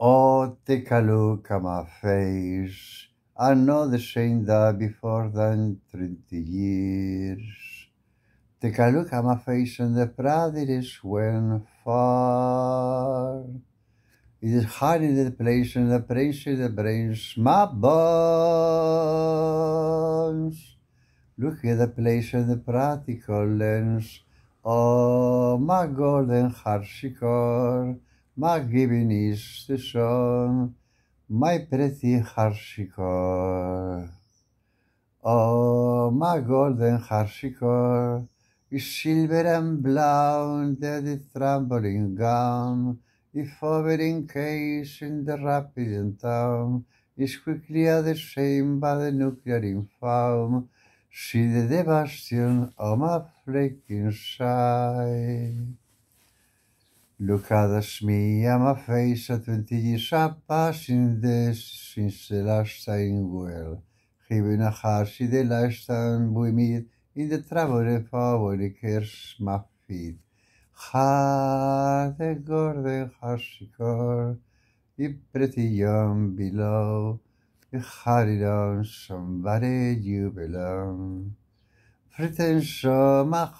Oh, take a look at my face. I know the same that before than twenty years. Take a look at my face and the is went far. It is hard in the place and the place that brings my bones. Look at the place and the practical lens. Oh, my golden harpsichord, מגעגעבן איש דשון, מיי פרטי חרשיקור. Oh, my golden harpsichord is silver and blown, that is trembling gown, is hovering case in the rapids and town, is quickly ashamed by the nuclear infame. See the devastation of my flaking sight. Look at us, me and my face at twenty years are passing this since the last time well. Given a harsh the last time we meet in the travel of our cares my feet. Ha the golden harpsichord, you pretty young below. You hurried on somebody you belong. Fritten so my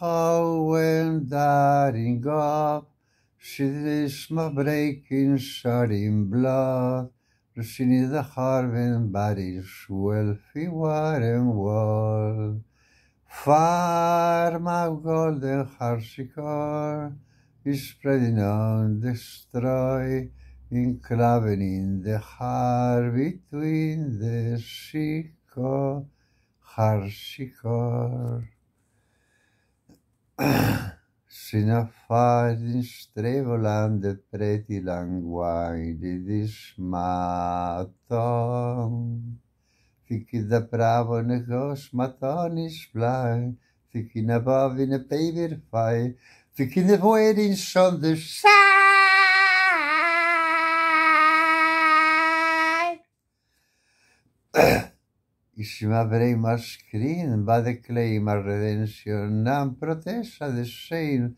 went dying off. She is my breaking shot in blood. Rushing the harvest body's wealthy warm wall. Far my golden harpsichord is spreading on destroy in the heart between the chico harpsichord. Sina farin strevolande preti languai didishmaton. Fici da pravo ne gosh matonish blai. Fici na bovine pavir fai. Fici ne voerin shon de shai. Ismabrei Maskrin va de claimar redención, redentionam protesta de sein.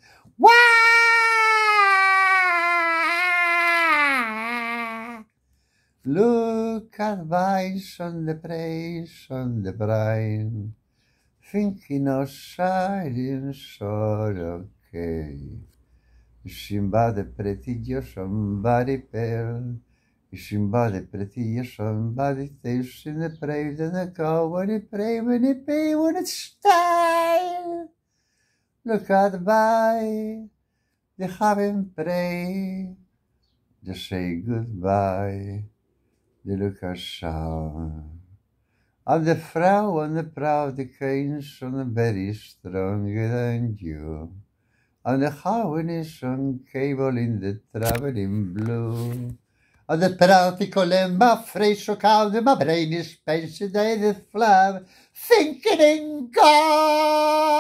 Look at vice on the praise on the brine, thinking of silence or okay. Simbad pretty, you're somebody pale. Go when it pray, when it pay, when it's style. Look at by, they haven't pray. They say goodbye. They look aside. And the vrouw and the proud the canes on the very stronger than you. And the is on cable in the traveling blue. Ad esperanti colemma fresco caldo, my brain is pensionated flame, thinking in God.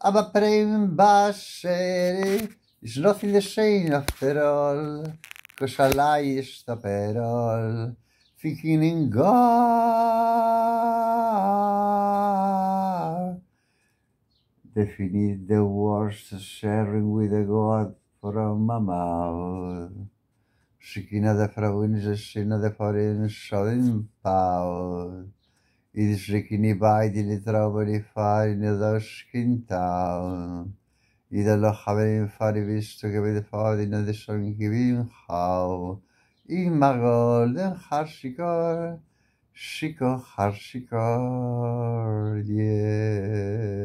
I'm a praying basheri, it's nothing the same after all, cause a lie is the peril, thinking in God. Definite the worst sharing with the God. From my mouth. Sikina de frauins a sinna de forin soin pau. Idis rikini bai di li trauba di fari ne dos quintal. Ida lo haverin fari visto che vede fari ne de son givin hau. In ma golden harsikor, shiko harsikor, yeah.